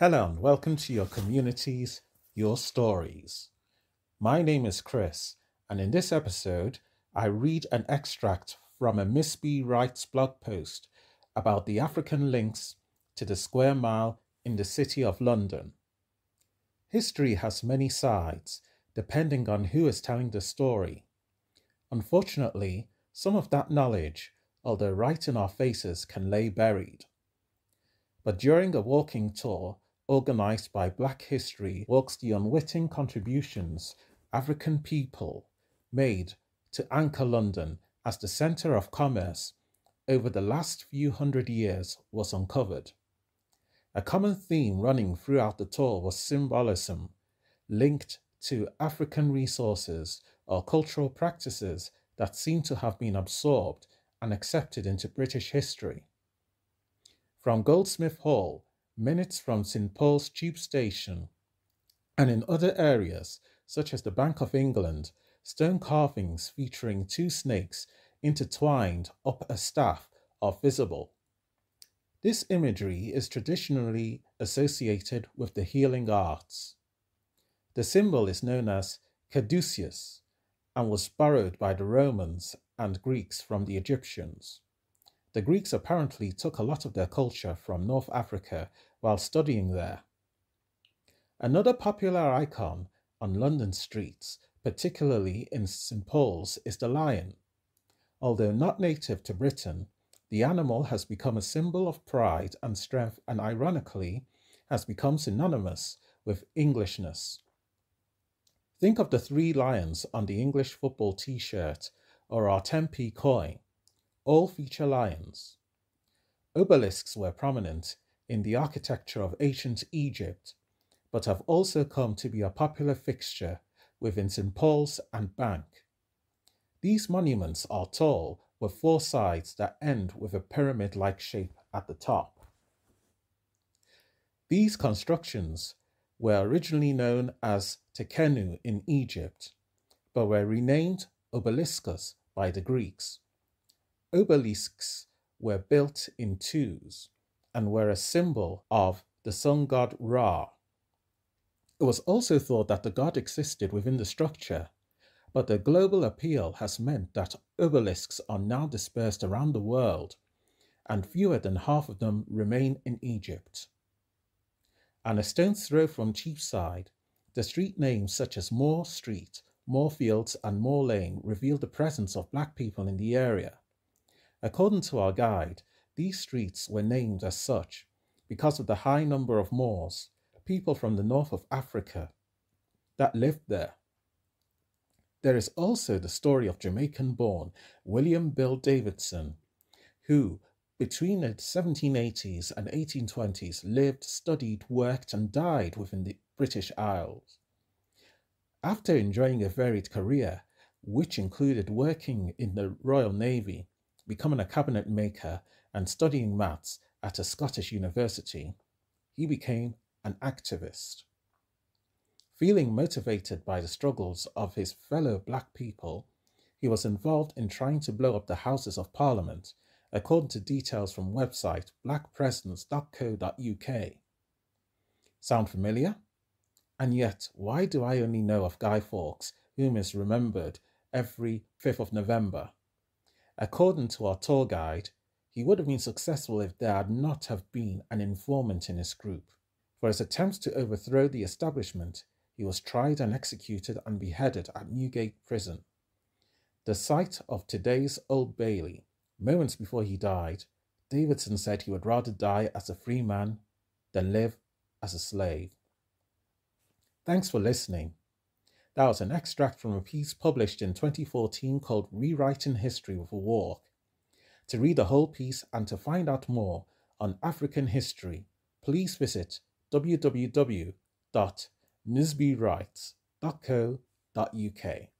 Hello and welcome to your communities, your stories. My name is Chris, and in this episode, I read an extract from a MisBeee Writes blog post about the African links to the square mile in the City of London. History has many sides, depending on who is telling the story. Unfortunately, some of that knowledge, although right in our faces, can lay buried. But during a walking tour organized by Black History walks the unwitting contributions African people made to anchor London as the center of commerce over the last few hundred years was uncovered. A common theme running throughout the tour was symbolism linked to African resources or cultural practices that seem to have been absorbed and accepted into British history. From Goldsmith Hall, minutes from St. Paul's Tube Station, and in other areas, such as the Bank of England, stone carvings featuring two snakes intertwined up a staff are visible. This imagery is traditionally associated with the healing arts. The symbol is known as caduceus and was borrowed by the Romans and Greeks from the Egyptians. The Greeks apparently took a lot of their culture from North Africa while studying there. Another popular icon on London streets, particularly in St. Paul's, is the lion. Although not native to Britain, the animal has become a symbol of pride and strength and ironically has become synonymous with Englishness. Think of the three lions on the English football t shirt or our 10p coin all feature lions. Obelisks were prominent in the architecture of ancient Egypt, but have also come to be a popular fixture within St. Paul's and Bank. These monuments are tall with four sides that end with a pyramid like shape at the top. These constructions were originally known as Tekenu in Egypt, but were renamed obeliscus by the Greeks. Obelisks were built in twos and were a symbol of the sun god Ra. It was also thought that the god existed within the structure, but the global appeal has meant that obelisks are now dispersed around the world, and fewer than half of them remain in Egypt. And a stone's throw from Cheapside, the street names such as Moore Street, Moorfields, and Moor Lane reveal the presence of black people in the area. According to our guide, these streets were named as such because of the high number of Moors, people from the north of Africa, that lived there. There is also the story of Jamaican born William Bill Davidson, who, between the 1780s and 1820s, lived, studied, worked, and died within the British Isles. After enjoying a varied career, which included working in the Royal Navy, becoming a cabinet maker and studying maths at a Scottish university, he became an activist. Feeling motivated by the struggles of his fellow black people, he was involved in trying to blow up the Houses of Parliament, according to details from website blackpresence.co.uk. Sound familiar? And yet, why do I only know of Guy Fawkes, whom is remembered every 5th of November? According to our tour guide, he would have been successful if there had not have been an informant in his group. For his attempts to overthrow the establishment, he was tried and executed and beheaded at Newgate Prison. The site of today's Old Bailey, moments before he died, Davidson said he would rather die as a free man than live as a slave. Thanks for listening. That was an extract from a piece published in 2014 called Rewriting History with a Walk. To read the whole piece and to find out more on African history, please visit www.nisbywrites.co.uk.